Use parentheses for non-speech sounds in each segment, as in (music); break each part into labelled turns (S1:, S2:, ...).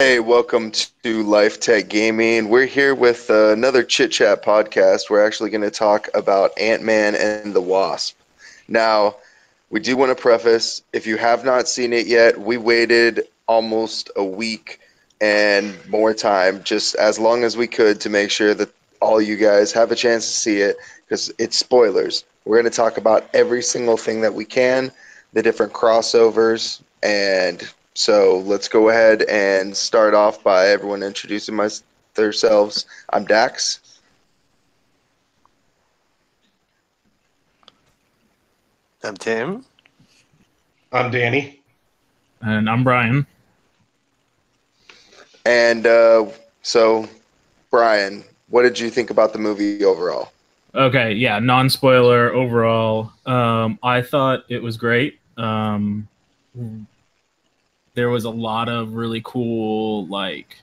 S1: Hey, welcome to Life Tech Gaming. We're here with uh, another Chit Chat podcast. We're actually going to talk about Ant Man and the Wasp. Now, we do want to preface if you have not seen it yet, we waited almost a week and more time, just as long as we could, to make sure that all you guys have a chance to see it because it's spoilers. We're going to talk about every single thing that we can, the different crossovers, and so let's go ahead and start off by everyone introducing my, themselves. I'm Dax.
S2: I'm Tim.
S3: I'm Danny.
S4: And I'm Brian.
S1: And uh, so, Brian, what did you think about the movie overall?
S4: Okay, yeah, non spoiler overall. Um, I thought it was great. Um, there was a lot of really cool, like,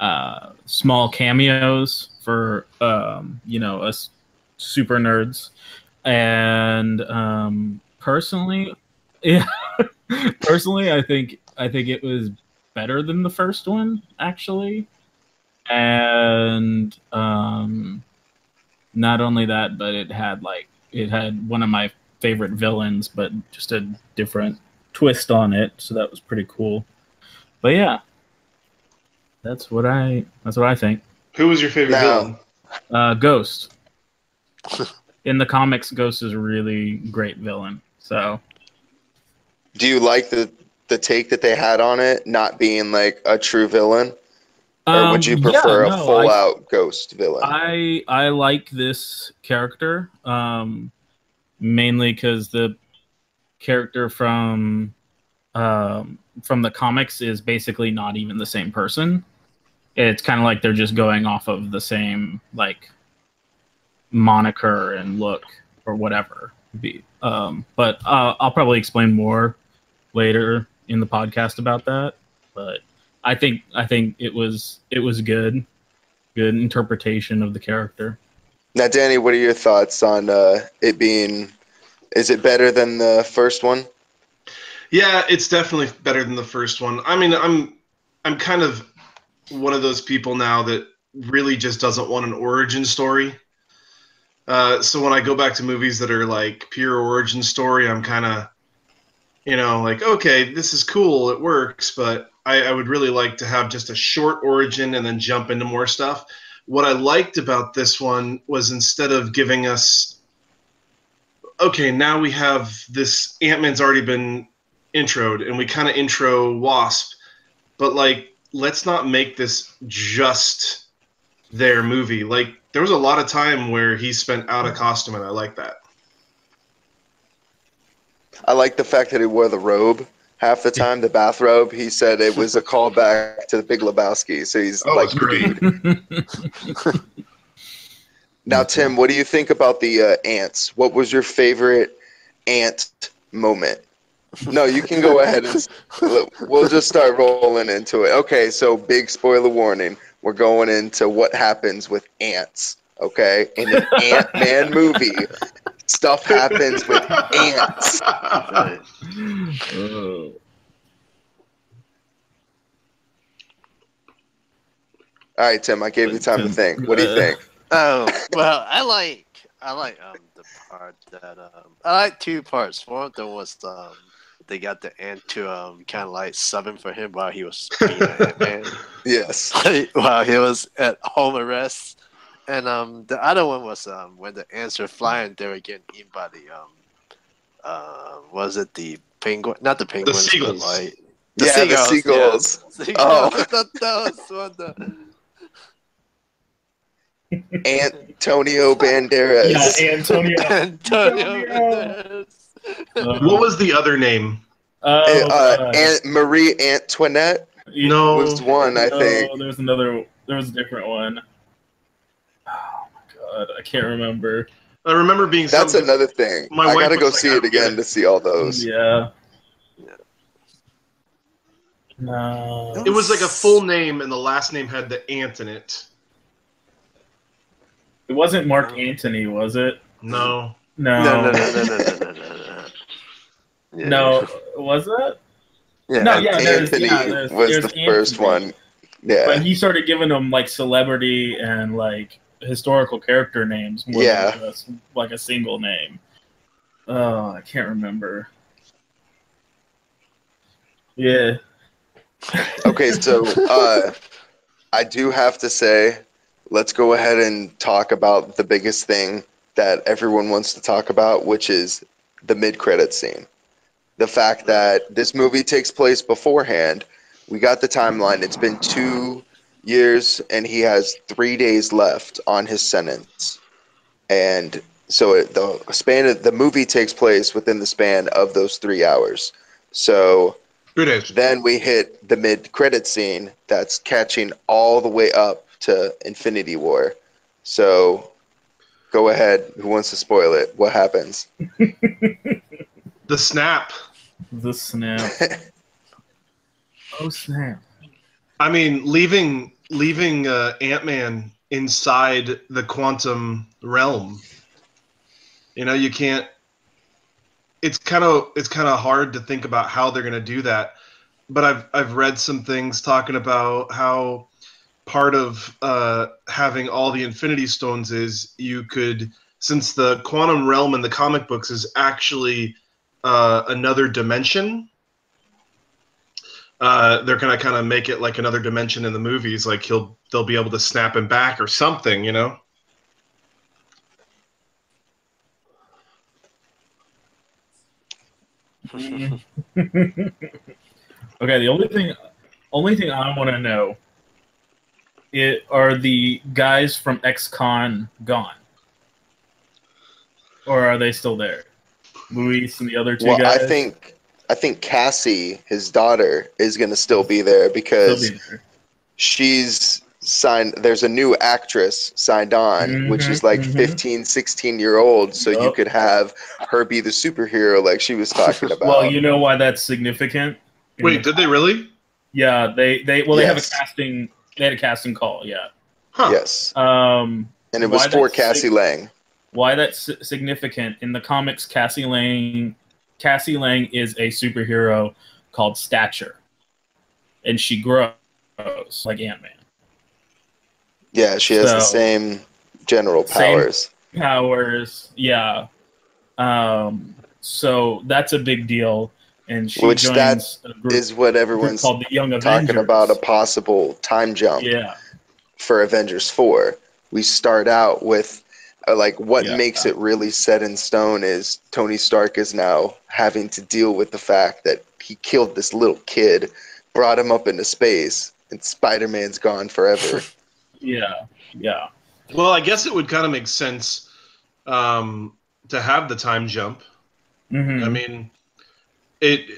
S4: uh, small cameos for, um, you know, us super nerds. And um, personally, (laughs) yeah, personally, I think I think it was better than the first one, actually. And um, not only that, but it had like it had one of my favorite villains, but just a different twist on it. So that was pretty cool. But yeah, that's what I that's what I think.
S3: Who was your favorite
S1: Now-
S3: villain?
S4: Uh, Ghost. (laughs) In the comics, Ghost is a really great villain. So
S1: Do you like the the take that they had on it, not being like a true villain, or would you
S4: Um, yeah,
S1: prefer
S4: no,
S1: a full
S4: I-
S1: out ghost villain?
S4: I I like this character um, mainly because the character from um, from the comics is basically not even the same person. It's kind of like they're just going off of the same like moniker and look or whatever. Be um, but uh, I'll probably explain more later in the podcast about that. But I think I think it was it was good good interpretation of the character.
S1: now, Danny, what are your thoughts on uh, it being? Is it better than the first one?
S3: Yeah, it's definitely better than the first one. I mean, I'm I'm kind of one of those people now that really just doesn't want an origin story. Uh, so when I go back to movies that are like pure origin story, I'm kind of, you know, like okay, this is cool, it works, but I, I would really like to have just a short origin and then jump into more stuff. What I liked about this one was instead of giving us, okay, now we have this Ant Man's already been introed and we kind of intro Wasp, but like let's not make this just their movie. Like there was a lot of time where he spent out of costume and I like that.
S1: I like the fact that he wore the robe half the time, the bathrobe. He said it was a callback to the Big Lebowski. So he's
S3: Oh,
S1: like,
S3: it's great. (laughs)
S1: now, Tim, what do you think about the uh, ants? What was your favorite ant moment? No, you can go (laughs) ahead and we'll just start rolling into it. Okay, so big spoiler warning. We're going into what happens with ants. Okay, in an (laughs) Ant Man movie, stuff happens with ants.
S4: Oh.
S1: All right, Tim, I gave you time to think. What do you think?
S2: Oh (laughs) well, I like I like um the part that um I like two parts. One of them was um they got the ant to um kind of like subbing for him while he was being an Ant-Man. (laughs)
S1: Yes.
S2: while he was at home arrest. And um, the other one was um, when the ants were flying, they were getting eaten by the um, uh, was it the penguin? Not the penguins, but
S3: seagulls.
S2: like
S1: yeah, the seagulls.
S2: yeah. Seagulls. (laughs)
S1: Oh.
S2: I thought that was one the
S1: Antonio (laughs) Banderas.
S4: Yeah, Antonio. (laughs)
S2: Antonio.
S4: Antonio.
S2: Banderas.
S3: what was the other name?
S4: Oh,
S1: Uh,
S4: uh,
S1: Aunt Marie Antoinette
S4: yeah,
S3: No.
S1: was one, I
S4: no,
S1: think.
S4: There's another. There was a different one. Oh my god, I can't remember.
S3: I remember being
S1: That's
S3: some-
S1: another thing.
S3: My
S1: I gotta go
S3: like,
S1: see it again
S3: it."
S1: to see all those.
S4: Yeah.
S2: Yeah.
S4: No.
S3: It was like a full name and the last name had the ant in it.
S4: It wasn't Mark Antony, was it?
S3: No.
S4: No.
S2: No, no, no, no, no, no, no, no, no. Yeah. (laughs)
S4: No, was it?
S1: Yeah,
S4: No, yeah, there's- yeah, there's-
S1: was
S4: there's
S1: the first one. Yeah.
S4: But he started giving them like celebrity and like historical character names more
S1: Yeah.
S4: than just like a single name. Oh, I can't remember. Yeah.
S1: Okay, so uh, I do have to say, let's go ahead and talk about the biggest thing that everyone wants to talk about, which is the mid-credit scene. The fact that this movie takes place beforehand. We got the timeline. It's been two years, and he has three days left on his sentence. And so it, the span of the movie takes place within the span of those three hours. So then we hit the mid credit scene that's catching all the way up to Infinity War. So go ahead. Who wants to spoil it? What happens? (laughs)
S3: The snap.
S4: The snap. (laughs) oh snap.
S3: I mean, leaving leaving uh, Ant Man inside the quantum realm. You know, you can't. It's kind of it's kind of hard to think about how they're going to do that. But I've I've read some things talking about how part of uh, having all the Infinity Stones is you could since the quantum realm in the comic books is actually uh, another dimension uh, they're gonna kind of make it like another dimension in the movies. Like he'll they'll be able to snap him back or something, you know. (laughs)
S4: okay, the only thing only thing I want to know it are the guys from XCon gone? Or are they still there? Luis and the other two
S1: well,
S4: guys?
S1: I think I think Cassie, his daughter, is going to still be there because
S4: be there.
S1: she's signed there's a new actress signed on which is
S4: Mhm,
S1: like
S4: mhm.
S1: 15 16 year old so you could have her be the superhero like she was talking (laughs) about
S4: Well, you know why that's significant?
S3: Wait, did they really?
S4: yeah, they they well they have a casting they had a casting call, yeah.
S3: Huh.
S1: yes.
S4: Um
S1: and it was for Cassie
S4: sig-
S1: Lang.
S4: why that's significant in the comics cassie lang cassie lang is a superhero called stature. And she grows like ant-man.
S1: Yeah she has the same general
S4: Same-
S1: powers.
S4: powers yeah. Um so that's a big deal and she
S1: Which
S4: joins
S1: that
S4: a group,
S1: is what everyone's
S4: called the young
S1: talking
S4: avengers
S1: about a possible time jump
S4: yeah
S1: for Avengers 4. We start out with uh, like what
S4: Yeah.
S1: makes it really set in stone is Tony Stark is now having to deal with the fact that he killed this little kid, brought him up into space, and Spider-Man's gone forever. (laughs)
S4: yeah yeah
S3: Well, I guess it would kind of make sense um, to have the time jump.
S4: Mhm.
S3: I mean, it.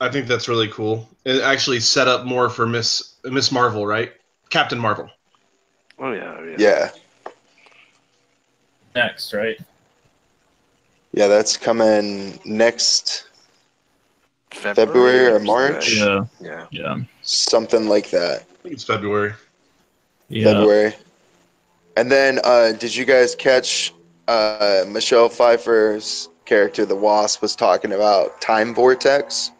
S3: I think that's really cool. It actually set up more for Miss Miss Marvel, right? Captain Marvel.
S2: Oh yeah, yeah.
S1: yeah.
S4: next right
S1: Yeah, that's coming next
S2: February,
S1: February or March?
S4: yeah.
S2: Yeah.
S4: yeah
S1: something like that.
S3: I think it's February.
S4: yeah
S1: February. And then uh, did you guys catch uh, Michelle Pfeiffer's character, the Wasp, was talking about time vortex?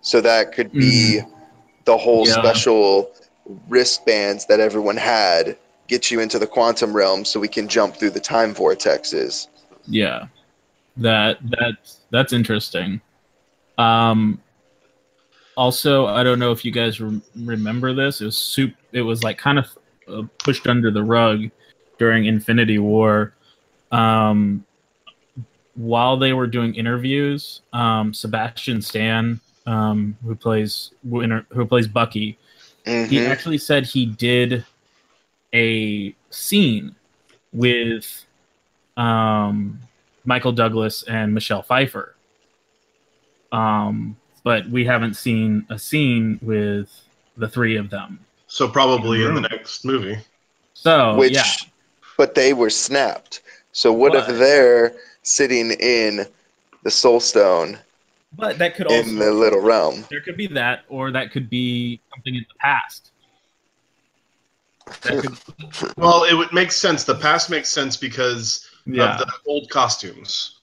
S1: So that could be the whole
S4: Mm. Yeah.
S1: special wristbands that everyone had get you into the quantum realm so we can jump through the time vortexes.
S4: Yeah, that that's that's interesting. Um, also, I don't know if you guys rem- remember this. It was soup. It was like kind of uh, pushed under the rug during Infinity War. Um, while they were doing interviews, um, Sebastian Stan, um, who plays who plays Bucky, he
S1: Mhm.
S4: actually said he did a scene with um, Michael Douglas and Michelle Pfeiffer. Um, but we haven't seen a scene with the three of them.
S3: So probably in the
S4: Room.
S3: next movie.
S4: So
S1: Which,
S4: yeah,
S1: but they were snapped. So what
S4: But-
S1: if they're sitting in the Soul Stone
S4: but that could also
S1: in the little realm?
S4: there could be that, or that could be something in the past. Could, (laughs)
S3: Well, it would make sense. The past makes sense because
S4: yeah,
S3: of the old costumes.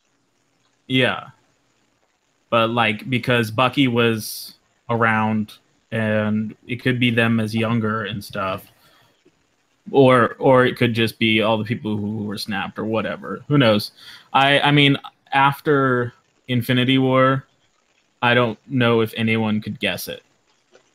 S4: yeah. But like because Bucky was around, and it could be them as younger and stuff, or or it could just be all the people who were snapped or whatever. Who knows? I I mean, after Infinity War, I don't know if anyone could guess it,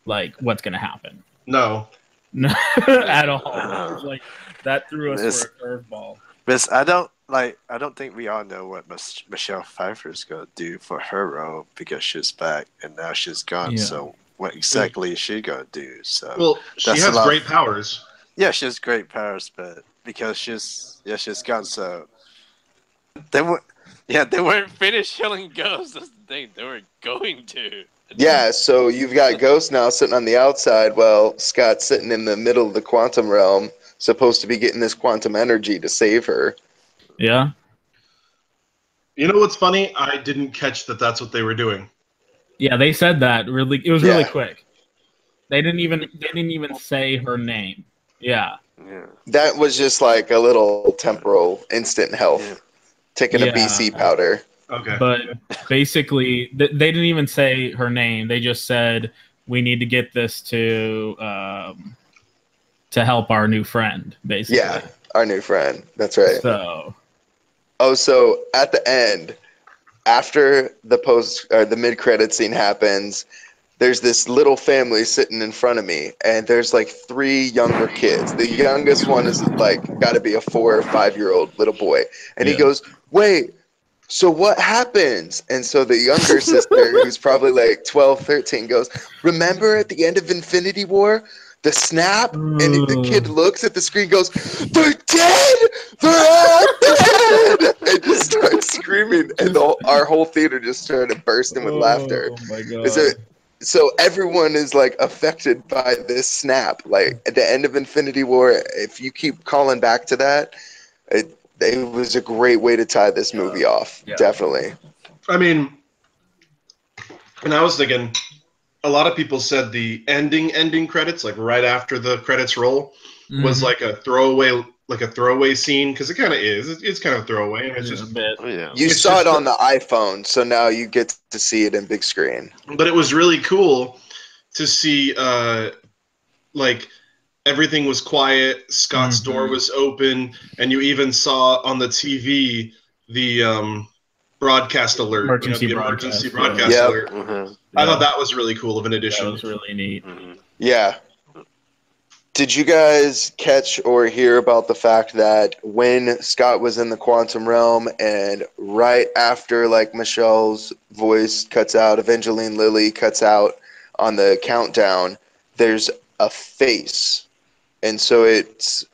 S4: like what's gonna happen.
S3: No.
S4: No, (laughs) at all. (laughs) Like that threw us
S2: This-
S4: for a curveball.
S2: Miss, I don't like. I don't think we all know what Mich- Michelle is gonna do for her role because she's back and now she's gone.
S4: Yeah.
S2: So what exactly is she gonna do? So
S3: Well, she has
S2: lot.
S3: great powers.
S2: Yeah, she has great powers, but because she's yeah she's gone, so they were yeah they weren't finished killing (laughs) ghosts. That's the thing. They were going to.
S1: Yeah, so you've got Ghost now sitting on the outside, while Scott's sitting in the middle of the quantum realm, supposed to be getting this quantum energy to save her.
S4: Yeah.
S3: You know what's funny? I didn't catch that that's what they were doing.
S4: Yeah, they said that really. It was really
S1: Yeah.
S4: quick. They didn't even. They didn't even say her name. Yeah.
S2: Yeah.
S1: That was just like a little temporal instant health,
S2: Yeah.
S1: taking a BC powder.
S3: Okay.
S4: But basically, th- they didn't even say her name. They just said we need to get this to um, to help our new friend. Basically.
S1: Yeah, our new friend. That's right.
S4: So
S1: Oh, so at the end, after the post or the mid credit scene happens, there's this little family sitting in front of me, and there's like three younger kids. The youngest one is like got to be a four or five year old little boy, and he goes, "Wait." So what happens? And so the younger (laughs) sister, who's probably like 12, 13, goes, Remember at the end of Infinity War, the snap? And the hmm. kid looks at the screen goes, They're dead! They're all dead! (laughs) And just starts screaming. And the, our whole theater just started bursting with laughter.
S4: Oh my god.
S1: Is it so everyone is like affected by this snap. Like at the end of Infinity War, if you keep calling back to that, it, it was a great way to tie this movie off.
S4: Yeah.
S1: Definitely.
S3: I mean, and I was thinking, a lot of people said the ending ending credits, like right after the credits roll, was
S4: Mhm.
S3: like a throwaway, like a throwaway scene because it kind of is. It's, it's kind of throwaway, and it's
S4: Yeah,
S3: just.
S4: a bit.
S2: Oh, yeah.
S1: You
S3: It's
S1: saw it on the iPhone, so now you get to see it in big screen.
S3: But it was really cool to see, uh, like everything was quiet. Scott's
S4: Mhm.
S3: door was open, and you even saw on the TV the um, broadcast alert, you know, the
S4: broadcast,
S3: emergency
S4: yeah.
S3: broadcast
S1: Yep.
S3: alert.
S2: Mhm,
S3: I thought that was really cool of an addition.
S4: That was really neat.
S2: mhm.
S1: Yeah. Did you guys catch or hear about the fact that when Scott was in the quantum realm and right after like Michelle's voice cuts out, Evangeline Lilly cuts out on the countdown, there's a face. And so it's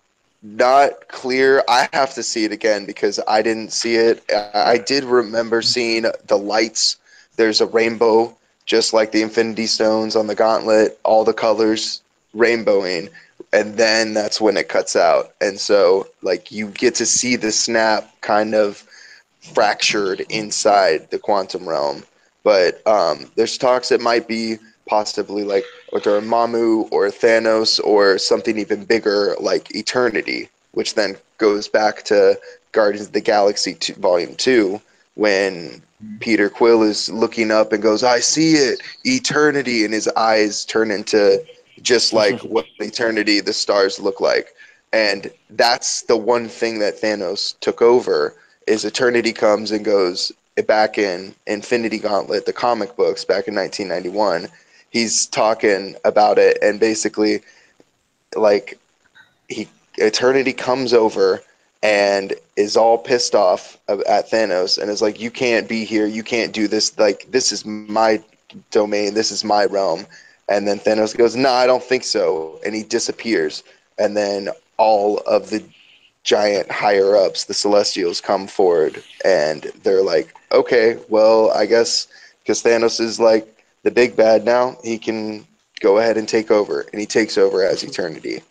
S1: not clear. I have to see it again because I didn't see it. I did remember seeing the lights. There's a rainbow, just like the Infinity Stones on the gauntlet, all the colors rainbowing. And then that's when it cuts out. And so, like, you get to see the snap kind of fractured inside the quantum realm. But um, there's talks it might be possibly like either Mamu or Thanos or something even bigger like Eternity, which then goes back to Guardians of the Galaxy 2, Volume 2 when Peter Quill is looking up and goes, I see it, Eternity, and his eyes turn into just mm-hmm. like what Eternity, the stars look like. And that's the one thing that Thanos took over is Eternity comes and goes back in Infinity Gauntlet, the comic books back in 1991. He's talking about it and basically like he Eternity comes over and is all pissed off at Thanos and is like, "You can't be here. You can't do this. Like this is my domain. This is my realm." And then Thanos goes, "No, I don't think so," and he disappears. And then all of the giant higher ups, the Celestials, come forward, and they're like, "Okay, well, I guess because Thanos is like the big bad now, he can go ahead and take over." And he takes over as Eternity.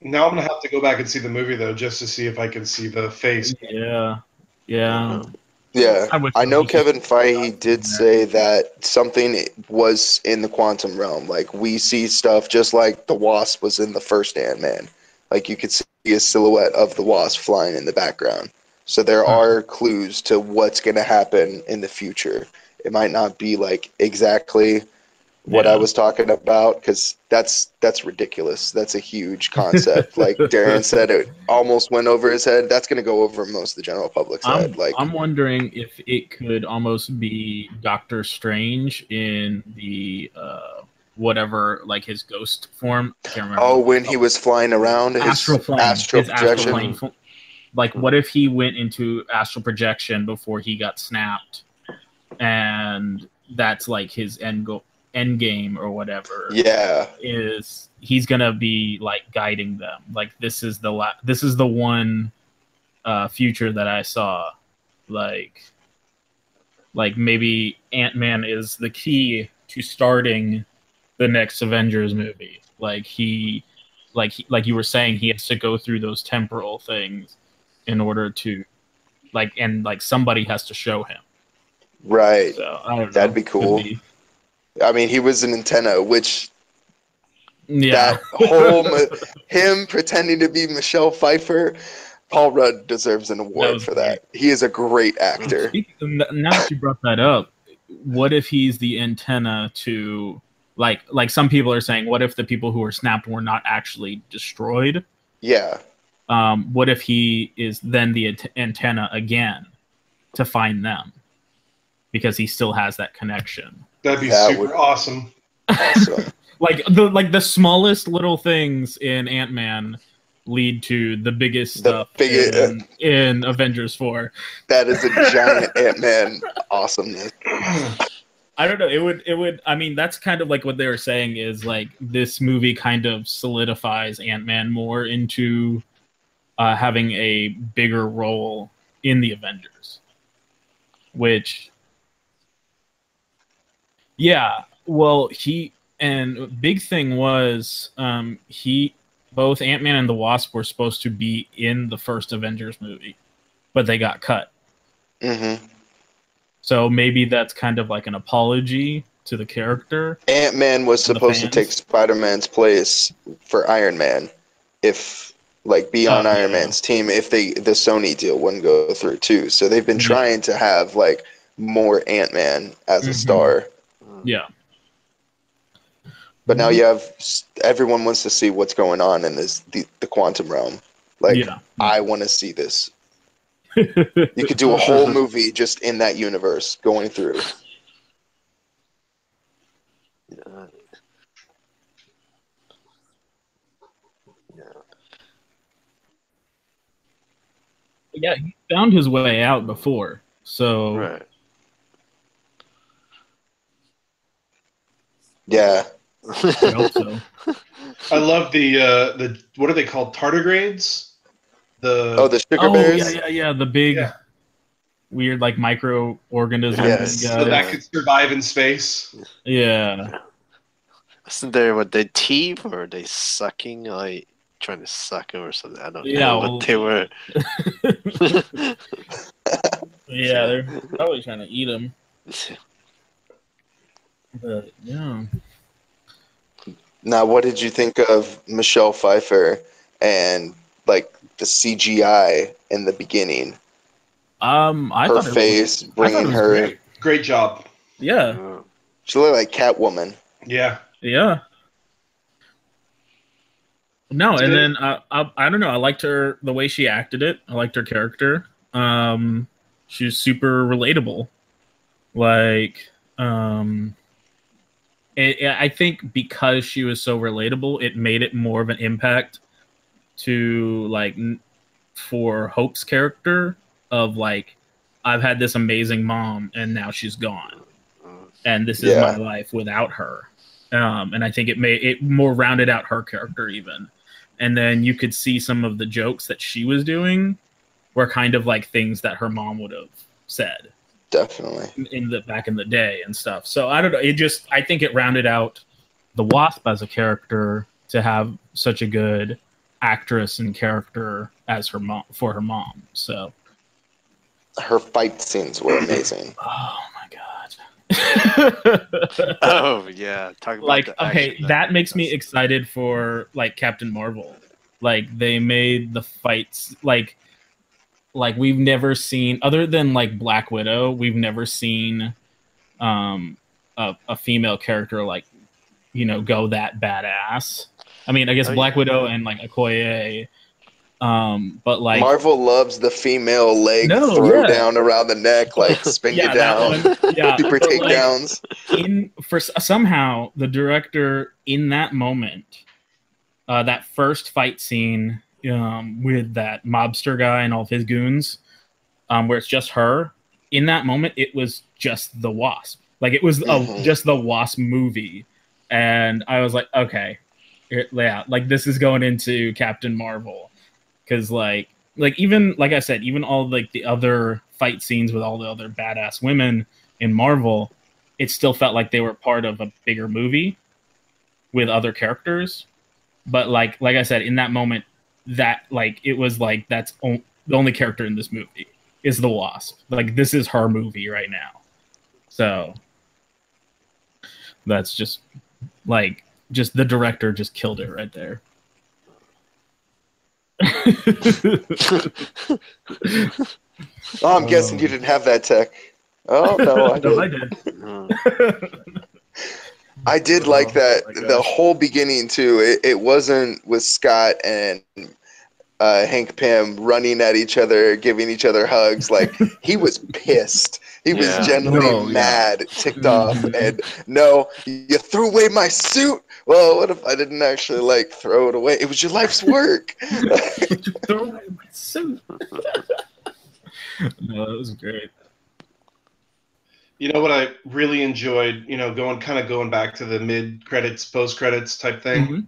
S3: Now I'm gonna have to go back and see the movie though, just to see if I can see the face.
S4: Yeah. Yeah.
S1: Um, Yeah.
S4: I,
S1: I know Kevin Feige did say that something was in the quantum realm. Like we see stuff just like the wasp was in the first Ant Man. Like you could see a silhouette of the wasp flying in the background. So there
S4: Hmm.
S1: are clues to what's going to happen in the future It might not be like exactly what I was talking about because that's that's ridiculous. That's a huge (laughs) concept. like Darren said, it almost went over his head. That's going to go over most of the general public's
S4: I'm,
S1: head. Like,
S4: I'm wondering if it could almost be Doctor Strange in the uh, whatever, like his ghost form. I can't remember.
S1: oh, when he was flying around, his
S4: astral plane,
S1: astral
S4: his astral
S1: projection.
S4: plane Like, what if he went into astral projection before he got snapped, and that's like his end goal, end game or whatever.
S1: Yeah,
S4: is he's gonna be like guiding them. Like this is the la- this is the one uh, future that I saw. Like, like maybe Ant Man is the key to starting the next Avengers movie. Like he, like he, like you were saying, he has to go through those temporal things in order to, like, and like somebody has to show him.
S1: right.
S4: So I don't know.
S1: That'd be cool.
S4: be-
S1: I mean, he was an antenna, which
S4: Yeah.
S1: that (laughs) whole him pretending to be Michelle Pfeiffer. Paul Rudd deserves an award
S4: was
S1: for that. He is a great actor.
S4: Now that you brought that up, what if he's the antenna to like like some people are saying? What if the people who were snapped were not actually destroyed?
S1: Yeah,
S4: Um, what if he is then the ant- antenna again to find them because he still has that connection?
S3: That'd be
S1: That
S3: super
S1: would-
S3: awesome.
S1: awesome. (laughs)
S4: Like the like the smallest little things in Ant Man lead to the biggest
S1: The
S4: stuff
S1: bigge-
S4: in, in Avengers Four.
S1: that is a giant (laughs) Ant Man awesomeness.
S4: I don't know. It would. It would. I mean, that's kind of like what they were saying is like this movie kind of solidifies Ant Man more into uh, having a bigger role in the Avengers. Which, yeah. Well, he and big thing was um, he both Ant Man and the Wasp were supposed to be in the first Avengers movie, but they got cut.
S1: hmm
S4: So maybe that's kind of like an apology to the character.
S1: Ant Man was supposed to take Spider Man's place for Iron Man, if like be on
S4: Oh,
S1: Iron
S4: yeah.
S1: Man's team if they the Sony deal wouldn't go through too. So they've been
S4: Yeah.
S1: trying to have like more Ant Man as a
S4: Mhm.
S1: star.
S4: Yeah.
S1: But now you have everyone wants to see what's going on in this the, the quantum realm. Like
S4: yeah.
S1: I want to see this. (laughs) You could do a whole movie just in that universe going through.
S2: Yeah. Yeah.
S4: yeah, he found his way out before. So
S2: Right.
S1: Yeah.
S4: I hope so. (laughs)
S3: I love the uh, the what are they called? Tardigrades. The
S1: Oh, the sugar
S4: oh
S1: bears.
S4: yeah, yeah, yeah. The big
S3: Yeah.
S4: weird like microorganism.
S1: Yes.
S3: so that could survive in space.
S4: Yeah.
S2: Isn't there what they teeth or they sucking like trying to suck him or something? I don't
S4: Yeah,
S2: know
S4: well-
S2: what they were. (laughs) (laughs)
S4: Yeah, they're probably trying to eat him. But yeah.
S1: Now, what did you think of Michelle Pfeiffer and like the CGI in the beginning?
S4: Um I
S1: her
S4: thought it was-
S1: face,
S4: I
S1: bringing her.
S4: great.
S3: Great job.
S4: Yeah.
S1: She looked like Catwoman.
S3: Yeah.
S4: Yeah. No,
S3: It's
S4: and
S3: good.
S4: then uh, I I don't know. I liked her the way she acted it. I liked her character. Um, she was super relatable. Like, um, it, I think because she was so relatable, it made it more of an impact to like for Hope's character of like, I've had this amazing mom and now she's gone and this is
S1: Yeah.
S4: my life without her. Um, and I think it made it more rounded out her character even. And then you could see some of the jokes that she was doing were kind of like things that her mom would have said
S1: Definitely.
S4: in- in the back in the day and stuff. So I don't know. It just I think it rounded out the Wasp as a character to have such a good actress and character as her mom for her mom. So
S1: Her fight scenes were amazing. (clears throat)
S4: oh my god. (laughs)
S2: Oh yeah, talk about
S4: like okay
S2: action
S4: that makes me excited for like captain marvel like they made the fights like like we've never seen other than like black widow we've never seen um, a, a female character like you know go that badass. I mean, I guess
S2: Oh,
S4: Black
S2: yeah.
S4: Widow and like Okoye, um, but like
S1: Marvel loves the female leg
S4: No,
S1: throw
S4: yeah.
S1: down around the neck, like (laughs) spin
S4: yeah,
S1: you down,
S4: one, yeah, (laughs)
S1: super
S4: but, like,
S1: takedowns.
S4: in for somehow the director in that moment uh, that first fight scene um, with that mobster guy and all of his goons um, where it's just her in that moment it was just the wasp. Like it was a,
S1: Mhm.
S4: just the wasp movie. And i was like okay it- yeah like this is going into captain marvel. Because like like even like i said even all like the other fight scenes with all the other badass women in marvel it still felt like they were part of a bigger movie with other characters. But like like i said in that moment that like it was like that's o- the only character in this movie is the wasp like this is her movie right now so that's just like just the director just killed it right there (laughs)
S1: Oh, I'm guessing you um, didn't have that tech. Oh no, I (laughs)
S4: no, I
S1: did. (laughs)
S4: did.
S1: I did
S4: Oh,
S1: like that. The whole beginning too. It, it wasn't with Scott and uh, Hank Pym running at each other, giving each other hugs. Like (laughs) he was pissed. He was
S2: Yeah.
S1: genuinely
S4: No, yeah.
S1: mad, ticked
S4: Mhm.
S1: off, (laughs) and no, you threw away my suit. Well, what if I didn't actually like throw it away? It was your life's work. (laughs)
S4: Throw away my suit. no, that was great.
S3: You know what I really enjoyed, you know, going kind of going back to the mid credits, post credits type thing.
S4: Mhm.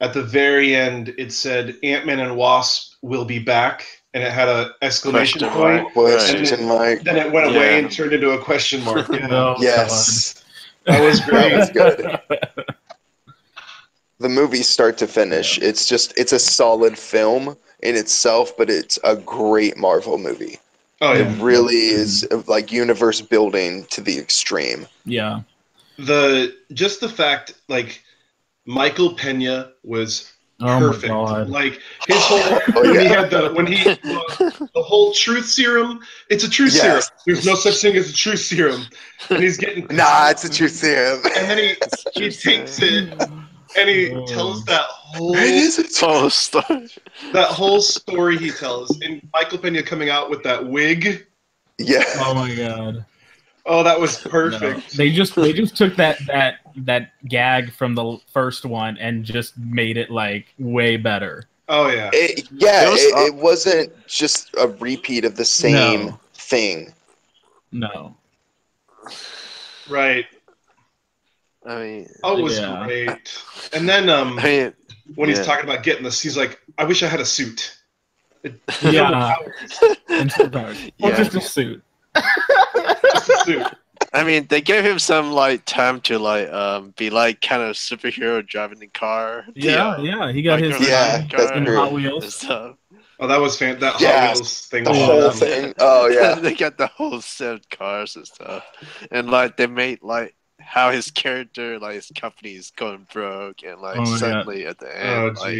S3: At the very end, it said Ant Man and Wasp will be back, and it had a exclamation
S2: Question
S3: point.
S2: mark.
S1: Question mark.
S3: Then it went away and turned into a question mark. Yeah. (laughs)
S4: Oh,
S1: Yes,
S3: That was (laughs)
S1: that
S3: great.
S1: was good. The movie start to finish. It's just it's a solid film in itself, but it's a great Marvel movie.
S3: Oh yeah.
S1: It really is like universe building to the extreme.
S4: yeah.
S3: The just the fact like Michael Pena was
S4: Oh
S3: perfect.
S4: my god.
S3: Like his whole
S1: Oh,
S3: when he had the when he the whole truth serum. It's a truth
S1: Yes.
S3: serum. There's no such thing as a truth serum. And he's getting (laughs)
S1: Nah, it's a true serum.
S3: And then he he takes it and he
S4: Oh.
S3: tells that whole
S1: It is a (laughs) true.
S2: Story.
S3: that whole story he tells. And Michael Pena coming out with that wig.
S1: Yeah.
S4: Oh my god.
S3: Oh, that was
S4: No.
S3: perfect.
S4: They just they just took that that that gag from the first one and just made it like way better.
S3: Oh yeah.
S1: It, yeah,
S2: It was,
S1: it, it wasn't just a repeat of the same
S4: No.
S1: thing.
S4: No.
S3: Right.
S2: I mean,
S3: Oh, it was
S4: Yeah.
S3: great. And then um
S2: I mean,
S3: when he's talking about getting this, he's like, I wish I had a suit.
S4: Yeah. And. Or
S2: Yeah.
S4: just a suit.
S3: Just a suit.
S2: I mean, they gave him some like time to like um be like kind of superhero driving the car.
S4: Yeah, yeah. He got his
S1: Yeah,
S2: car
S1: that's
S2: and
S1: true.
S4: Hot
S2: and
S4: Wheels.
S2: stuff.
S3: Oh, that was fan. That Hot Wheels thing.
S1: The whole thing. Oh yeah. (laughs)
S2: they got the whole set of cars and stuff, and like they made like how his character like his company is going broke, and like
S4: Oh my God.
S2: suddenly at the
S3: Oh,
S2: end, like.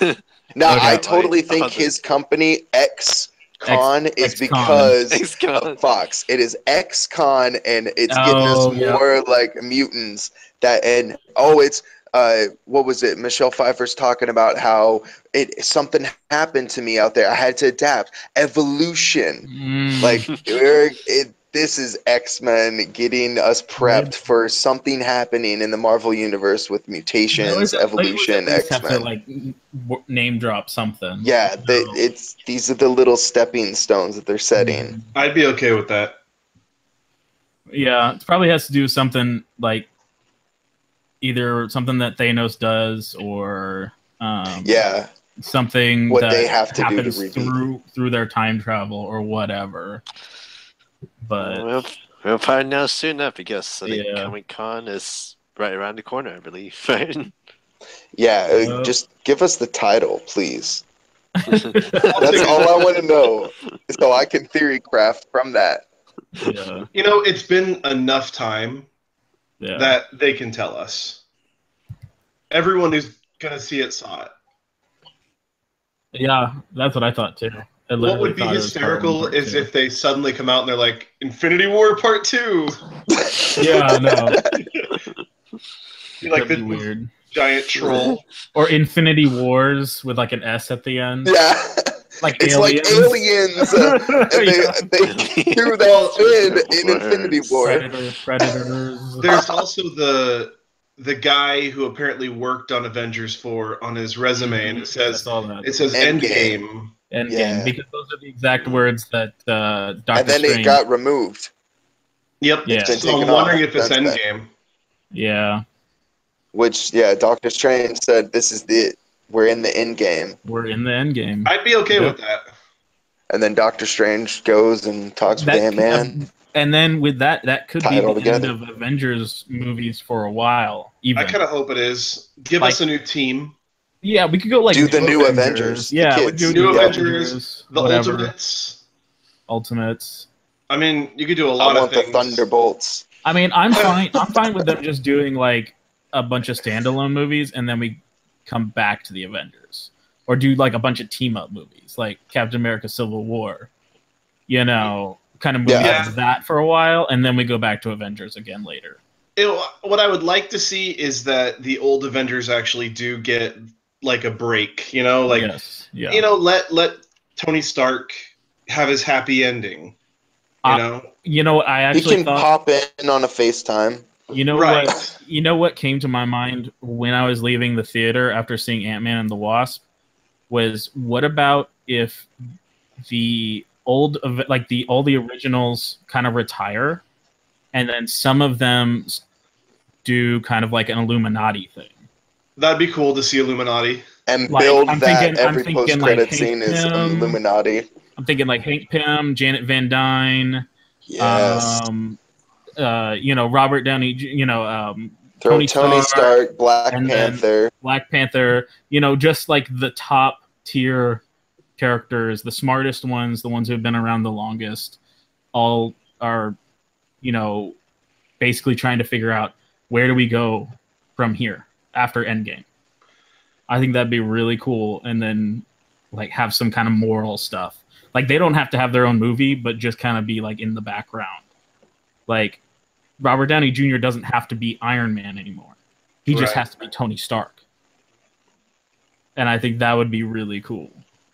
S4: Yeah. (laughs)
S1: No,
S4: Okay.
S1: I totally
S2: Like,
S1: think
S2: other-
S1: his company X Con is
S4: X-Con.
S1: because
S2: it's gone.
S1: of Fox. It is X Con, and it's getting
S4: Oh,
S1: us
S4: yeah.
S1: more like mutants. That and oh, it's uh, what was it? Michelle Pfeiffer's talking about how it something happened to me out there. I had to adapt. Evolution.
S4: Mm.
S1: Like we're, it, this is X Men getting us prepped for something happening in the Marvel universe with mutations,
S4: always-
S1: evolution,
S4: at least
S1: X
S4: have to,
S1: Men.
S4: like n- w- name drop something.
S1: Yeah, they,
S4: No.
S1: it's these are the little stepping stones that they're setting.
S3: I'd be okay with that.
S4: Yeah, it probably has to do with something like either something that Thanos does or um,
S1: Yeah,
S4: something
S1: What
S4: that
S1: they have to do to
S4: happens through through their time travel or whatever. But
S2: we'll, we'll find out soon enough because I think
S4: Yeah.
S2: Comic Con is right around the corner, I believe. (laughs) Right?
S1: yeah. uh,
S4: Uh,
S1: just give us the title, please. (laughs) That's all. I want to know, so I can theory craft from that.
S4: yeah,
S3: You know, it's been enough time
S4: yeah.
S3: that they can tell us. Everyone who's gonna see it saw it.
S4: yeah, that's what I thought too. I
S3: What would be
S4: thought it was part one,
S3: hysterical is
S4: two.
S3: if they suddenly come out and they're like, Infinity War Part Two.
S4: Yeah, no,
S3: Be (laughs) like
S4: that'd be
S3: the
S4: weird.
S3: giant troll.
S4: Or Infinity Wars with like an S at the end,
S1: Yeah,
S4: like
S1: it's
S4: aliens.
S1: like aliens. uh, and (laughs) they, they threw that in in Infinity War.
S4: Predator, predators.
S3: There's also the the guy who apparently worked on Avengers 4 on his resume, and it says
S4: that.
S3: it says
S1: Endgame.
S3: Endgame.
S4: Endgame
S1: Yeah.
S4: because those are the exact words that uh, Doctor
S1: And then
S4: Strange.
S1: it got removed.
S3: Yep.
S4: Yeah.
S1: It's been
S3: So I'm wondering
S1: off.
S3: if it's
S1: That's bad.
S3: Endgame.
S4: yeah,
S1: Which, yeah, Doctor Strange said this is the we're in the end game.
S4: we're in the Endgame.
S3: I'd be okay
S4: Yep.
S3: with that.
S1: And then Doctor Strange goes and talks with
S4: That-
S1: Ant Man.
S4: and then with that, that could
S1: Tie
S4: be
S1: it all
S4: the end of Avengers movies for a while. Even
S3: I kind of hope it is. Give
S4: Like-
S3: us a new team.
S4: Yeah, we could go like
S1: Do the new Avengers, the
S4: Yeah, we do
S3: New
S4: new
S3: Avengers,
S4: Avengers,
S3: The
S4: whatever.
S3: Ultimates.
S4: Ultimates.
S3: I mean, you could do a lot
S1: want
S3: of
S1: the
S3: things.
S1: Thunderbolts.
S4: I mean, I'm fine. I'm fine with them just doing like a bunch of standalone movies, and then we come back to the Avengers, or do like a bunch of team up movies, like Captain America: Civil War. You know, kind of move
S1: Yeah.
S4: out that for a while, and then we go back to Avengers again later.
S3: It- what I would like to see is that the old Avengers actually do get like a break. You know, like
S4: yes, yeah.
S3: you know, let let Tony Stark have his happy ending. You
S4: Uh,
S3: know,
S4: You know what? I
S1: He
S4: actually
S1: can
S4: thought.
S1: pop in on a FaceTime.
S4: You know
S3: right?
S4: what? You know what came to my mind when I was leaving the theater after seeing Ant Man and the Wasp was what about if the old of like the all the originals kind of retire, and then some of them do kind of like an Illuminati thing.
S3: That'd be cool to see Illuminati.
S1: And
S4: Like,
S1: build
S4: I'm
S1: that
S4: thinking- I'm
S1: every
S4: thinking,
S1: post credit
S4: Hank
S1: scene is Illuminati.
S4: I'm thinking like Hank Pym, Janet Van Dyne,
S1: Yes.
S4: um, uh, you know Robert Downey, you know um, Tony
S1: Tony,
S4: Stark,
S1: Stark, Black Panther.
S4: Black Panther, you know, just like the top tier characters, the smartest ones, the ones who have been around the longest, all are, you know, basically trying to figure out where do we go from here after Endgame. I think that'd be really cool, and then like have some kind of moral stuff. Like they don't have to have their own movie, but just kind of be like in the background. Like Robert Downey Jr. doesn't have to be Iron Man anymore. He just has to be Tony Stark. And I think that would be really cool.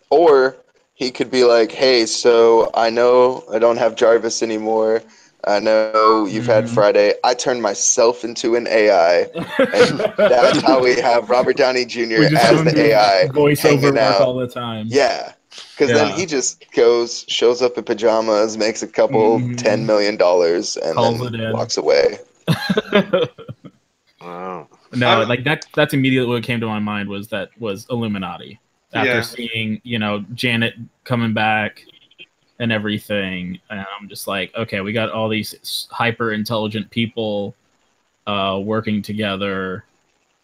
S1: Or he could be like, hey, so I know I don't have Jarvis anymore. I know you've had
S4: Mhm.
S1: Friday. I turned myself into an AI. (laughs) And that's how we have Robert Downey Jr. As the AI.
S4: voiceover
S1: hanging
S4: work
S1: out.
S4: all the time.
S1: Yeah. Because then he just goes, shows up in pajamas, makes a couple
S4: Mhm.
S1: $10 million, and
S4: Calls
S1: then walks away. (laughs)
S2: Wow.
S4: no,
S3: I'm-
S4: like that that's immediately what came to my mind was that was Illuminati. After
S3: Yeah.
S4: seeing, you know, Janet coming back and everything. And I'm just like, okay, we got all these hyper intelligent people uh working together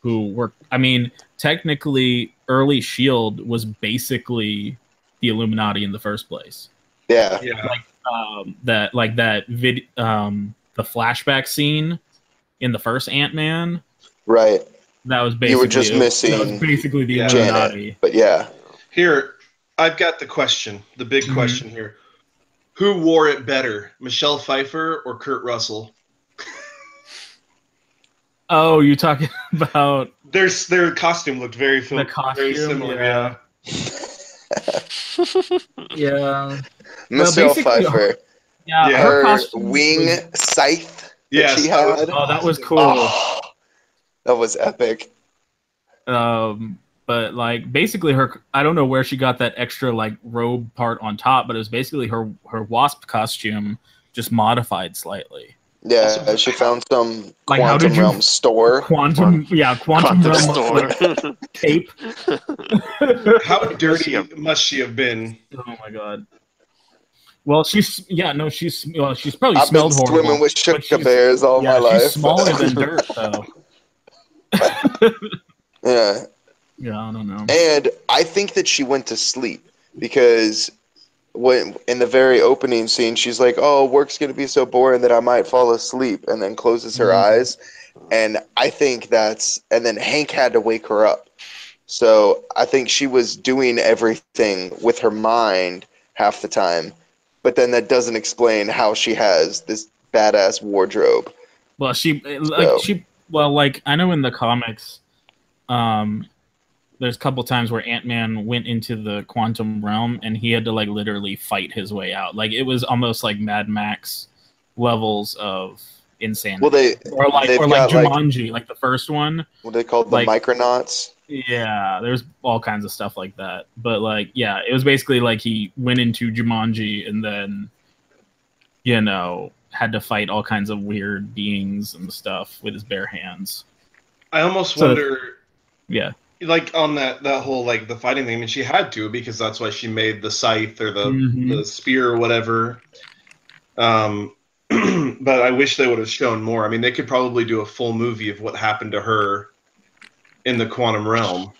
S4: who work I mean, technically early Shield was basically the Illuminati in the first place.
S1: Yeah.
S3: Yeah.
S4: um, that like that vid um, the flashback scene in the first Ant Man.
S1: Right.
S4: That was basically
S1: You were just
S4: that was
S1: missing
S4: basically the
S3: Yeah.
S4: Illuminati.
S1: But yeah.
S3: Here, I've got the question, the big
S4: Mhm.
S3: question here. Who wore it better, Michelle Pfeiffer or Kurt Russell?
S4: Oh, you're talking (laughs) about
S3: Their their costume looked very fil-
S4: The
S3: very
S4: costume,
S3: similar.
S4: yeah.
S3: Yeah. (laughs)
S4: yeah,
S1: Michelle
S4: basically,
S1: Pfeiffer.
S4: yeah.
S3: Yeah.
S4: Her,
S1: Her
S4: costume
S1: wing
S4: was-
S1: scythe.
S3: Yes,
S1: she had-
S4: oh, that was (laughs) cool.
S1: Oh, that was epic.
S4: Um, but like basically her, I don't know where she got that extra like robe part on top, but it was basically her her wasp costume just modified slightly.
S1: Yeah,
S3: Also-
S1: she found some
S4: Like, how
S1: quantum
S4: did you-
S1: realm store.
S4: Quantum, yeah, quantum,
S2: Quantum
S4: realm
S2: store.
S4: tape. (laughs)
S3: How dirty must she have been?
S4: Oh my god. Well, she's yeah, no, she's well, she's probably
S1: I've been
S4: smelled horrible.
S1: swimming with
S4: but
S1: sugar bears all
S4: yeah,
S1: my life.
S4: she's smaller than (laughs) dirt though.
S1: yeah,
S4: Yeah, I don't know.
S1: and I think that she went to sleep because when in the very opening scene, she's like, "Oh, work's gonna be so boring that I might fall asleep," and then closes her
S4: Mhm.
S1: eyes. And I think that's and then Hank had to wake her up. So I think she was doing everything with her mind half the time, but then that doesn't explain how she has this badass wardrobe
S4: Well, she like
S1: So-
S4: she well like I know in the comics, um, there's a couple times where Ant Man went into the quantum realm and he had to like literally fight his way out. Like it was almost like Mad Max levels of insanity.
S1: Well, they
S4: or like or like
S1: got, like-
S4: Jumanji, like, the first one.
S1: what they called the
S4: Like-
S1: Micronauts.
S4: Yeah, there's all kinds of stuff like that. But like, yeah, it was basically like he went into Jumanji and then, you know, had to fight all kinds of weird beings and stuff with his bare hands.
S3: I almost
S4: So-
S3: wonder,
S4: Yeah.
S3: Like on that that whole like the fighting thing. I mean, she had to because that's why she made the scythe or the
S4: Mhm.
S3: the spear or whatever. Um, (clears throat) but I wish they would have shown more. I mean, they could probably do a full movie of what happened to her in the quantum realm.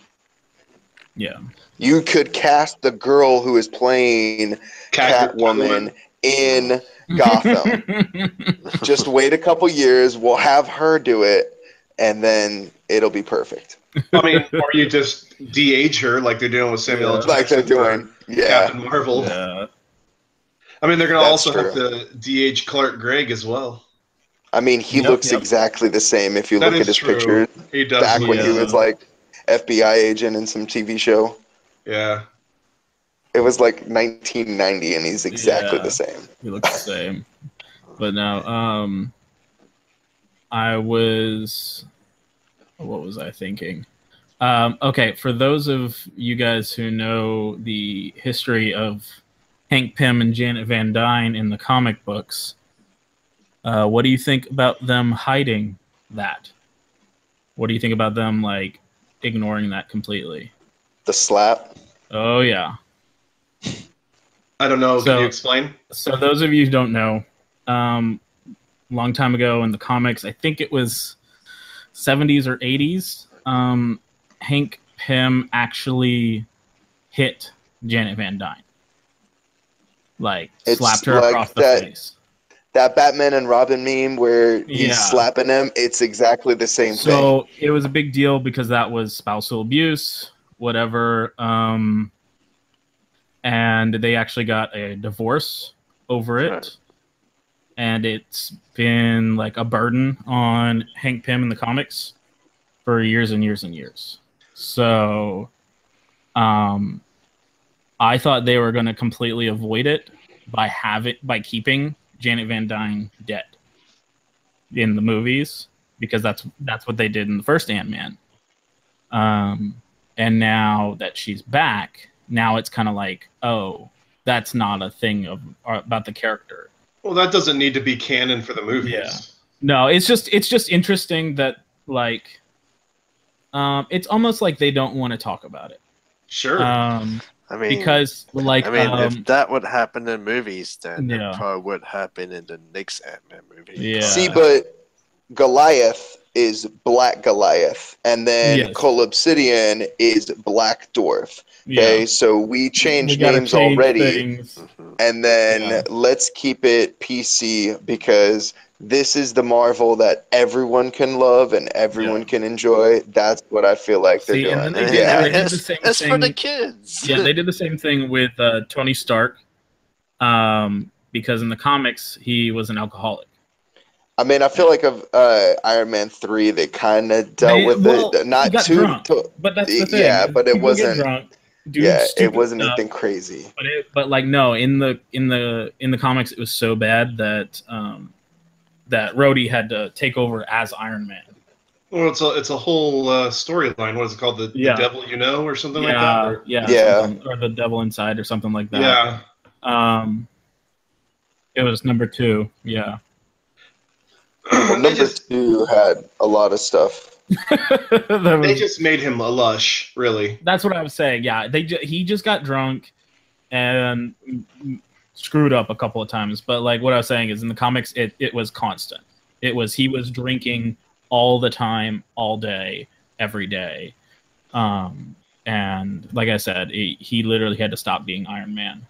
S4: Yeah.
S1: You could cast the girl who is playing Catwoman in Gotham. (laughs) Just wait a couple years. We'll have her do it, and then it'll be perfect. (laughs)
S3: I mean, or you just de-age her like they're doing with Samuel L.
S4: Yeah.
S1: Like they're doing. Yeah.
S3: Captain Marvel.
S4: yeah.
S3: I mean, they're gonna
S1: That's
S3: also have
S1: true.
S3: to de-age Clark Gregg as well.
S1: I mean, he
S4: Yep,
S1: looks
S4: yep.
S1: exactly the same if you
S3: That
S1: look at his
S3: true.
S1: pictures
S3: He does.
S1: back
S3: look-
S1: when he was like FBI agent in some TV show.
S3: yeah.
S1: It was like 1990, and he's exactly
S4: Yeah.
S1: the same.
S4: we look the same. But now, um I was what was I thinking? Um okay, for those of you guys who know the history of Hank Pym and Janet Van Dyne in the comic books, uh what do you think about them hiding that? What do you think about them like ignoring that completely?
S1: The slap.
S4: Oh yeah.
S3: I don't know.
S4: So-
S3: Can you explain?
S4: So those of you who don't know, um, long time ago in the comics, I think it was 70s or 80s, um, Hank Pym actually hit Janet Van Dyne, like
S1: It's
S4: slapped her
S1: like
S4: across the
S1: that-
S4: face.
S1: That Batman and Robin meme where he's
S4: Yeah.
S1: slapping him. It's exactly the same thing.
S4: So it was a big deal because that was spousal abuse, whatever. Um, and they actually got a divorce over it. And it's been like a burden on Hank Pym in the comics for years and years and years. So um, I thought they were going to completely avoid it by having by keeping Janet Van Dyne dead in the movies because that's that's what they did in the first Ant Man. Um, and now that she's back, now it's kind of like, oh, that's not a thing of about the character.
S3: Well, that doesn't need to be canon for the movies.
S4: Yeah. No, it's just it's just interesting that like, um, it's almost like they don't want to talk about it.
S3: Sure.
S4: Um,
S2: I mean,
S4: because like,
S2: I mean,
S4: um,
S2: if that would happen in movies, then
S4: Yeah.
S2: it probably would happen in the next Ant Man movie.
S4: Yeah.
S1: See, but Goliath is Black Goliath, and then
S4: Yes.
S1: Cull Obsidian is Black Dwarf.
S4: yeah,
S1: Okay, so we
S4: we
S1: changed
S4: gotta
S1: names
S4: change
S1: already,
S4: things.
S2: Mhm.
S1: and then
S4: Yeah.
S1: let's keep it PC because this is the Marvel that everyone can love and everyone
S4: Yeah.
S1: can enjoy. That's what I feel like they're
S4: See,
S1: doing.
S4: and then they
S1: yeah,
S4: they did the
S2: it's,
S4: same
S2: it's for the kids.
S4: yeah, they did the same thing with uh, Tony Stark, um, because in the comics he was an alcoholic.
S1: I mean, I feel like of uh, Iron Man three, they kind of dealt
S4: They-
S1: with
S4: well,
S1: it, not too.
S4: drunk.
S1: to-
S4: But that's the thing.
S1: Yeah, but it wasn't-
S4: Drunk, do
S1: yeah, it wasn't
S4: stuff,
S1: anything crazy.
S4: But, it, but like no, in the in the in the comics, it was so bad that um, that Rhodey had to take over as Iron Man.
S3: well, it's a it's a whole uh, storyline. What is it called? The,
S4: Yeah.
S3: the Devil You Know, or something
S4: yeah,
S3: like that. Or-
S4: yeah,
S1: Yeah.
S4: or the Devil Inside, or something like that.
S3: yeah.
S4: Um, it was number two. Yeah.
S1: Well, (clears throat) number
S3: just,
S1: two had a lot of stuff. (laughs)
S4: That was-
S3: they just made him a lush, really.
S4: That's what I was saying. Yeah, they ju- he just got drunk and screwed up a couple of times. But like what I was saying is in the comics, it it was constant. It was he was drinking all the time, all day, every day. Um, and like I said, he, he literally had to stop being Iron Man.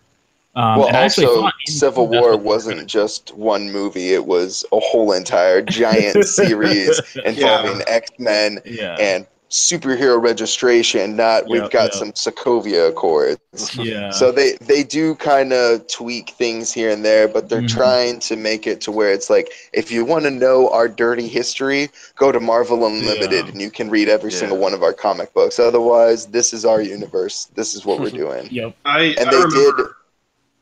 S4: Um,
S1: well,
S4: and I actually
S1: also, Civil War
S4: what they were
S1: wasn't
S4: gonna-
S1: just one movie; it was a whole entire (laughs) giant series involving X Men
S4: Yeah,
S1: and superhero registration, not we've got
S4: yeah.
S1: some Sokovia Accords. (laughs)
S4: Yeah.
S1: So they they do kind of tweak things here and there, but they're
S4: Mhm.
S1: trying to make it to where it's like if you want to know our dirty history, go to Marvel Unlimited
S4: Yeah.
S1: and you can read every
S2: Yeah.
S1: single one of our comic books. Otherwise, this is our universe. This is what we're (laughs) doing.
S4: yep.
S3: I,
S1: And
S3: I
S1: they
S3: remember,
S1: did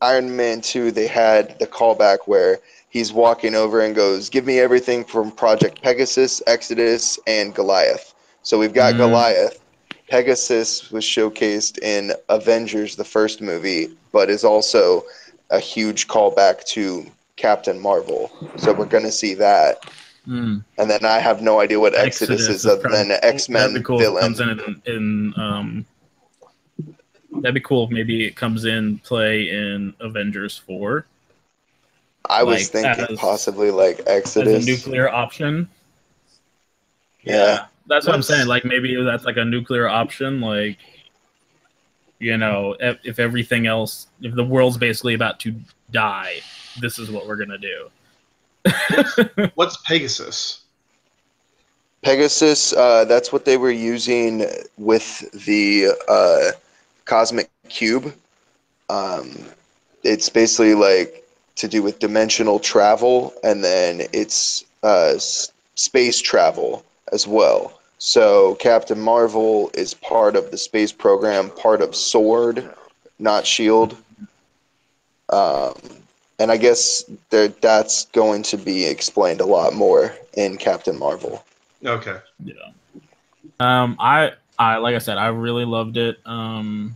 S1: Iron Man 2, they had the callback where he's walking over and goes, Give me everything from Project Pegasus, Exodus, and Goliath. So we've got
S4: Mm.
S1: Goliath. Pegasus was showcased in Avengers, the first movie, but is also a huge callback to Captain Marvel. So we're going to see that.
S4: Mm.
S1: And then I have no idea what Exodus,
S4: Exodus
S1: is other than X Men
S4: cool
S1: villain.
S4: comes in, in um. That'd be cool if maybe it comes in play in Avengers Four
S1: I was
S4: like,
S1: thinking
S4: as-
S1: possibly like
S4: as
S1: Exodus.
S4: a nuclear option.
S1: Yeah.
S4: That's what I'm saying. Like maybe that's like a nuclear option. Like, you know, if, if everything else, if the world's basically about to die, this is what we're gonna do. (laughs)
S3: what's Pegasus?
S1: Pegasus, uh, that's what they were using with the uh, Cosmic Cube. Um, it's basically like to do with dimensional travel, and then it's uh, s- space travel as well. So Captain Marvel is part of the space program, part of Sword, not Shield. Um, and I guess there, that's going to be explained a lot more in Captain Marvel.
S3: Okay.
S4: Yeah. Um, I, I like I said, I really loved it. Um,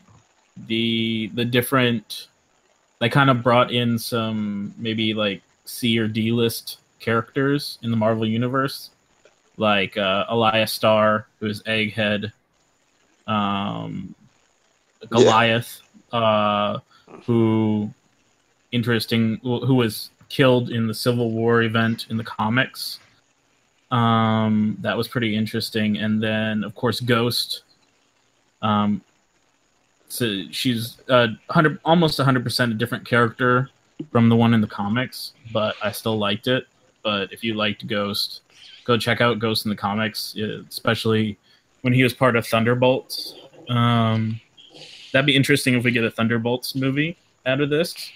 S4: the the different, they kind of brought in some maybe like C or D list characters in the Marvel universe, like uh, Elihas Starr, who is Egghead, um, Goliath, uh, who interesting, who was killed in the Civil War event in the comics. Um, that was pretty interesting. And then, of course, Ghost. Um, so she's uh, hundred, almost hundred percent a different character from the one in the comics, but I still liked it. But if you liked Ghost, go check out Ghost in the comics, uh, especially when he was part of Thunderbolts. Um, that'd be interesting if we get a Thunderbolts movie out of this,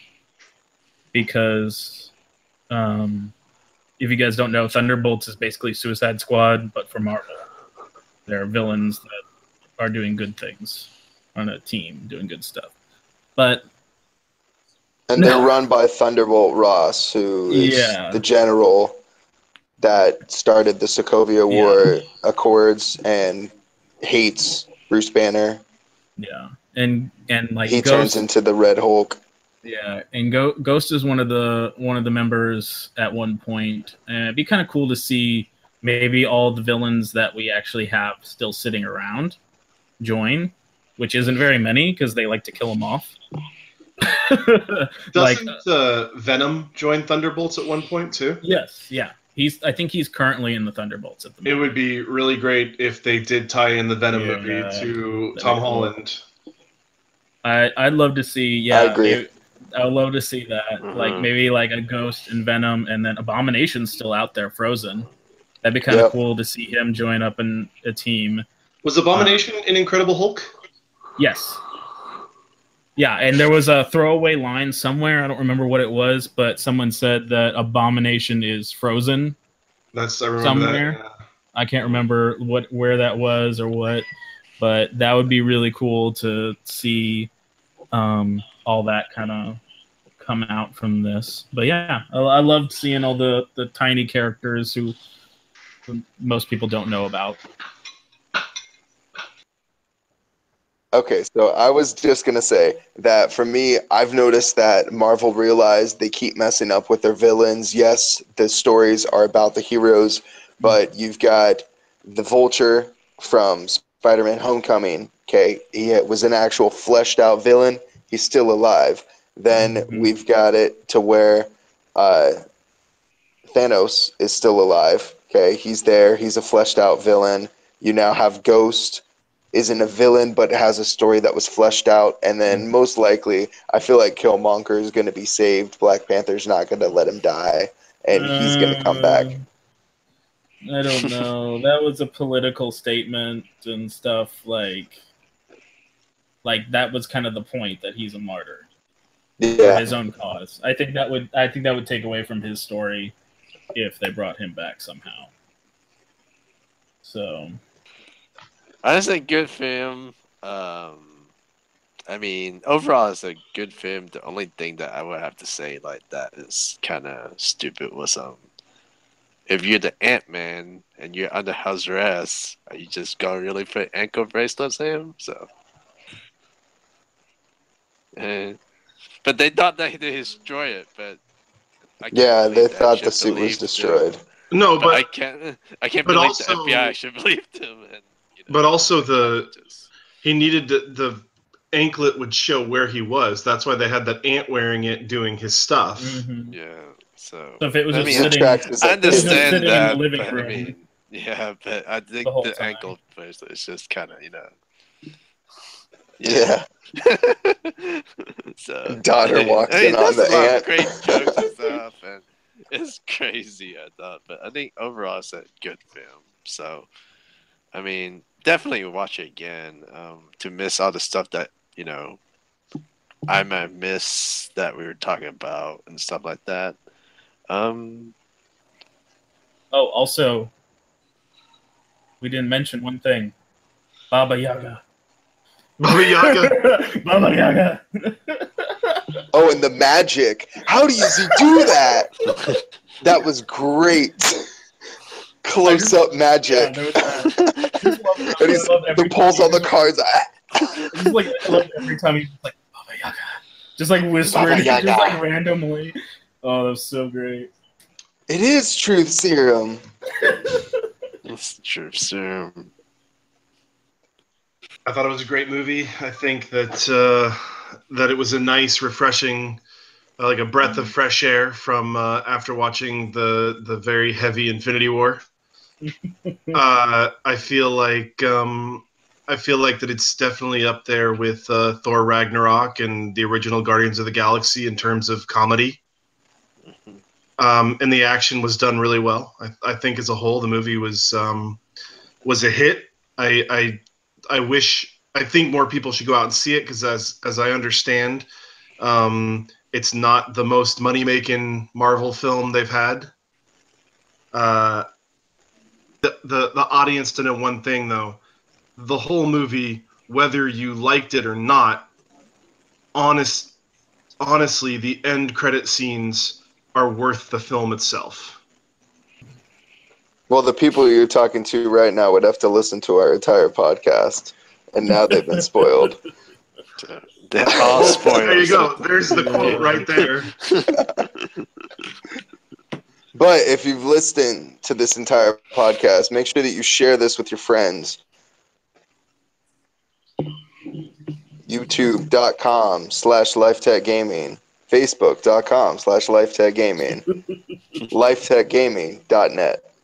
S4: because um, if you guys don't know, Thunderbolts is basically Suicide Squad, but for Marvel. They're villains that are doing good things on a team, doing good stuff. But
S1: And
S4: No.
S1: they're run by Thunderbolt Ross, who is
S4: Yeah.
S1: the general that started the Sokovia War Accords and hates Bruce Banner.
S4: yeah, and and like
S1: he turns into the Red Hulk.
S4: Yeah, and Go- Ghost is one of the one of the members at one point, and it'd be kind of cool to see maybe all the villains that we actually have still sitting around join, which isn't very many because they like to kill them off. (laughs) like
S3: Doesn't uh, Venom join Thunderbolts at one point too?
S4: yes, yeah, he's. I think he's currently in the Thunderbolts at the moment.
S3: It would be really great if they did tie in the Venom
S4: Yeah,
S3: movie to Tom
S4: be cool.
S3: Holland.
S4: I I'd love to see. Yeah,
S1: I agree.
S4: it- I would love to see that. Like
S2: Mhm.
S4: maybe like a Ghost and Venom, and then Abomination's still out there, frozen. That'd be kind of
S1: Yep.
S4: cool to see him join up in a team.
S3: Was Abomination in Incredible Hulk?
S4: Yes. Yeah, and there was a throwaway line somewhere. I don't remember what it was, but someone said that Abomination is frozen.
S3: That's I remember
S4: Somewhere.
S3: that. yeah.
S4: I can't remember what where that was or what, but that would be really cool to see um, all that kind of come out from this. But yeah, I, I loved seeing all the the tiny characters who, most people don't know about.
S1: Okay, so I was just gonna say that for me, I've noticed that Marvel realized they keep messing up with their villains. Yes, the stories are about the heroes, but you've got the Vulture from Spider-Man: Homecoming. Okay, he was an actual fleshed out villain. He's still alive. Then
S4: Mhm.
S1: we've got it to where uh, Thanos is still alive. Okay, he's there. He's a fleshed out villain. You now have Ghost isn't a villain but has a story that was fleshed out and then most likely i feel like killmonger is going to be saved black panther's not going to let him die and he's going to come back
S4: Um, I don't know. (laughs) that was a political statement and stuff like like that was kind of the point that he's a martyr
S1: Yeah,
S4: his own cause. I think that would I think that would take away from his story if they brought him back somehow. So
S2: Honestly, good film. Um, I mean, overall, it's a good film. The only thing that I would have to say like that is kind of stupid was um, if you're the Ant Man and you're under house arrest, are you just gonna really put ankle bracelets on him? So, Eh, but they thought that they destroy it, but I
S1: yeah, they
S2: that. I
S1: thought the suit was
S2: believe them.
S1: destroyed.
S3: No,
S2: But, I can't. I can't
S3: but
S2: believe
S3: also-
S2: the FBI should believe them. And, you know,
S3: but also the he needed the, the anklet would show where he was. That's why they had that ant wearing it doing his stuff.
S4: mhm.
S2: Yeah. So,
S4: So if it was
S2: I
S4: just
S2: mean,
S4: sitting,
S1: is
S2: I understand
S4: sitting in the
S2: that.
S4: living
S2: but, I mean, yeah, but I think
S4: the whole
S2: the, ankle bracelet is just kind of you know.
S1: Yeah, (laughs)
S2: so
S1: Daughter walks
S2: I mean,
S1: in on the
S2: a lot of
S1: ant.
S2: Great jokes and stuff, and it's crazy. I thought, but I think overall it's a good film. So, I mean, definitely watch it again um, to miss all the stuff that you know I might miss that we were talking about and stuff like that. Um,
S4: Oh, also, we didn't mention one thing. Baba Yaga.
S3: Baba Yaga.
S4: Baba (laughs) Yaga.
S1: Oh, and the magic. How does he do that? That was great. Close up magic.
S4: there was that. I just love-
S1: And he's
S4: I love every
S1: the pulls on the cards. Ah.
S4: Just like I every time he's like Baba Yaga, just like whispering,
S1: Baba Yaga.
S4: just like randomly. Oh, that was so great.
S1: It is truth serum.
S2: That's truth So,
S3: I thought it was a great movie. I think that uh, that it was a nice, refreshing, uh, like a breath of fresh air from uh, after watching the the very heavy Infinity War. (laughs) uh, I feel like um, I feel like that it's definitely up there with uh, Thor Ragnarok and the original Guardians of the Galaxy in terms of comedy. Um, and the action was done really well. I, I think as a whole, the movie was um, was a hit. I, I I wish I think more people should go out and see it because as as I understand, um, it's not the most money making Marvel film they've had. Uh, the, the the audience to know one thing though, the whole movie, whether you liked it or not, honest honestly, the end credit scenes are worth the film itself.
S1: Well, the people you're talking to right now would have to listen to our entire podcast, and now they've been spoiled. (laughs)
S2: they're all spoilers.
S3: There you go. There's the quote right there. (laughs)
S1: But if you've listened to this entire podcast, make sure that you share this with your friends. YouTube.com slash Lifetech Gaming. Facebook.com slash Lifetech Gaming. (laughs) LifetechGaming.net.